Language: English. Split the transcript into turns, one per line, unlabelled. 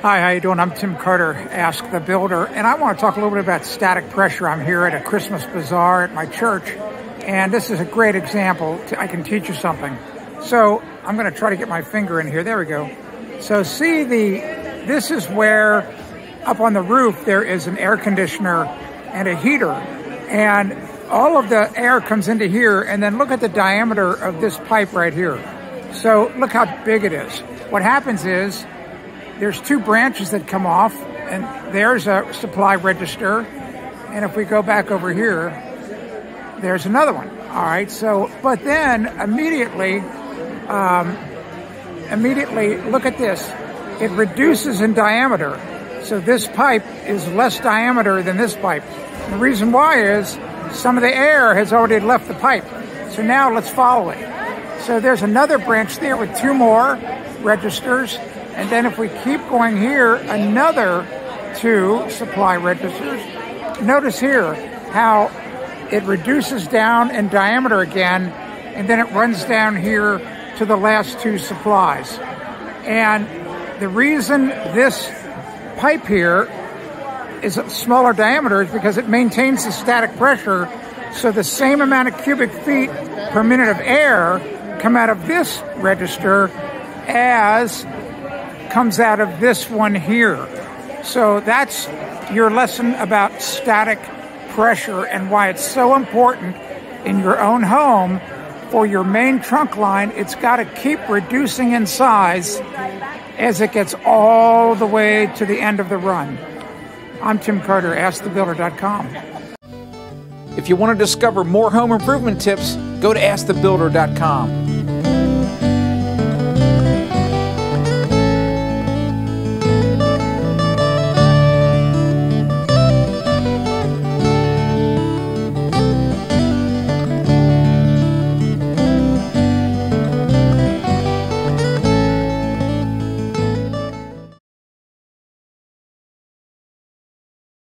Hi, how you doing? I'm Tim Carter, Ask the Builder, and I want to talk a little bit about static pressure. I'm here at a Christmas bazaar at my church, and this is a great example. To, I can teach you something. So I'm going to try to get my finger in here. There we go. So see the, this is where up on the roof there is an air conditioner and a heater, and all of the air comes into here, and then look at the diameter of this pipe right here. So look how big it is. What happens is there's two branches that come off, and there's a supply register. And if we go back over here, there's another one. All right. So, but then immediately, um, immediately look at this. It reduces in diameter. So this pipe is less diameter than this pipe. The reason why is some of the air has already left the pipe. So now let's follow it. So there's another branch there with two more registers. And then if we keep going here, another two supply registers. Notice here how it reduces down in diameter again, and then it runs down here to the last two supplies. And the reason this pipe here is a smaller diameter is because it maintains the static pressure, so the same amount of cubic feet per minute of air come out of this register as comes out of this one here. So that's your lesson about static pressure and why it's so important in your own home for your main trunk line. It's got to keep reducing in size as it gets all the way to the end of the run. I'm Tim Carter, AskTheBuilder.com.
If you want to discover more home improvement tips, go to AskTheBuilder.com.